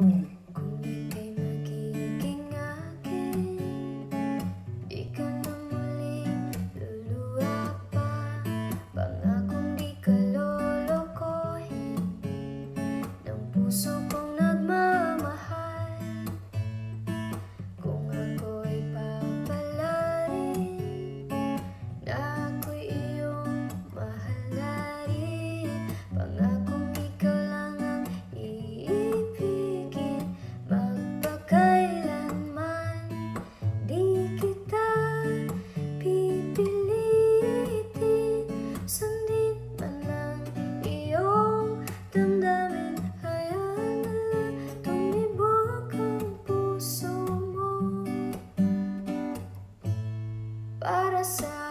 Mm-hmm. Para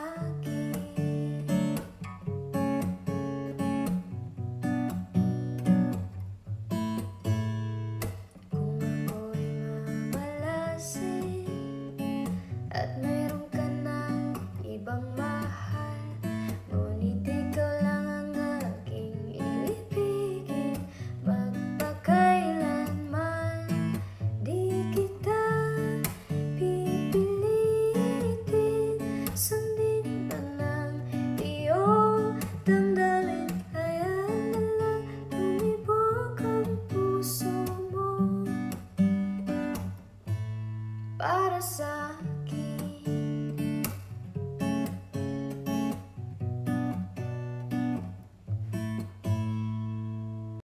para sa akin.